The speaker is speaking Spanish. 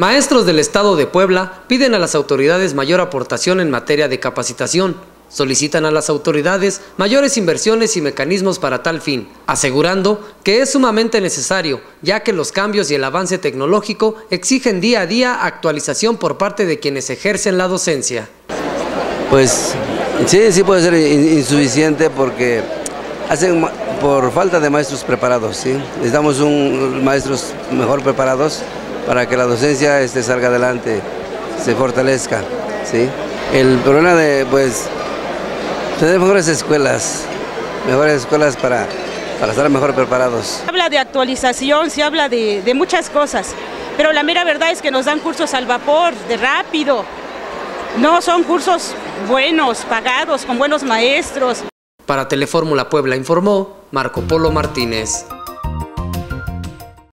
Maestros del Estado de Puebla piden a las autoridades mayor aportación en materia de capacitación. Solicitan a las autoridades mayores inversiones y mecanismos para tal fin, asegurando que es sumamente necesario, ya que los cambios y el avance tecnológico exigen día a día actualización por parte de quienes ejercen la docencia. Pues sí, sí puede ser insuficiente porque hacen por falta de maestros preparados, ¿sí? Necesitamos un, maestros mejor preparados para que la docencia este, salga adelante, se fortalezca. ¿sí? El problema de, pues, tener mejores escuelas, mejores escuelas para, para estar mejor preparados. Se habla de actualización, se habla de, de muchas cosas, pero la mera verdad es que nos dan cursos al vapor, de rápido. No son cursos buenos, pagados, con buenos maestros. Para Telefórmula Puebla informó Marco Polo Martínez.